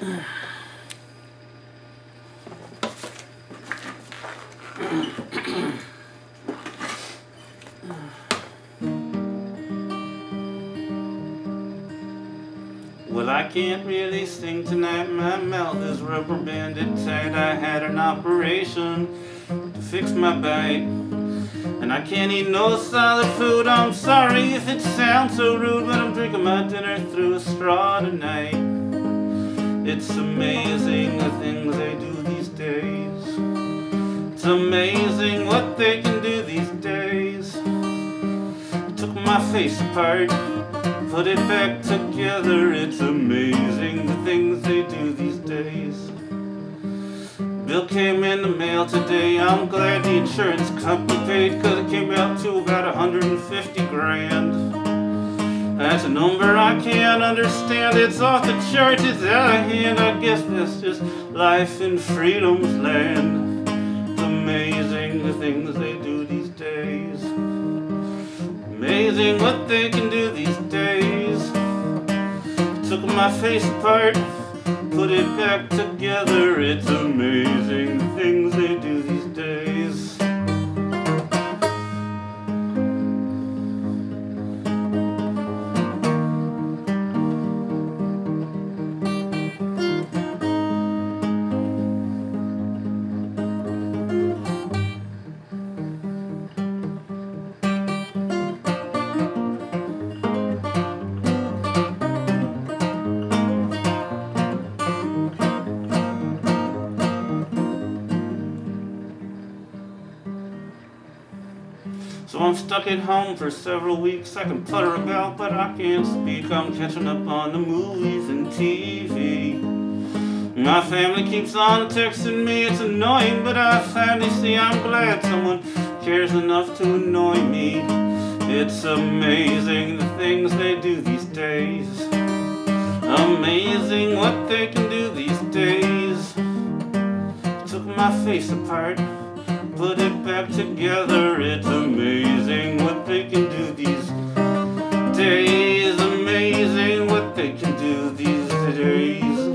Well, I can't really sing tonight. My mouth is rubber banded tight. I had an operation to fix my bite. And I can't eat no solid food. I'm sorry if it sounds so rude, but I'm drinking my dinner through a straw tonight. It's amazing the things they do these days. It's amazing what they can do these days. Took my face apart, put it back together. It's amazing the things they do these days. Bill came in the mail today. I'm glad the insurance company paid cause it came out to about 150 grand. That's a number I can't understand. It's off the charts, it's out of hand. I guess that's just life in freedom's land. It's amazing the things they do these days. Amazing what they can do these days. Took my face apart, put it back together. It's amazing So I'm stuck at home for several weeks. I can putter about, but I can't speak. I'm catching up on the movies and TV. My family keeps on texting me, it's annoying, but I finally see I'm glad someone cares enough to annoy me. It's amazing the things they do these days. Amazing what they can do these days. Took my face apart, put it back together. It's amazing what they can do these days. Amazing what they can do these days.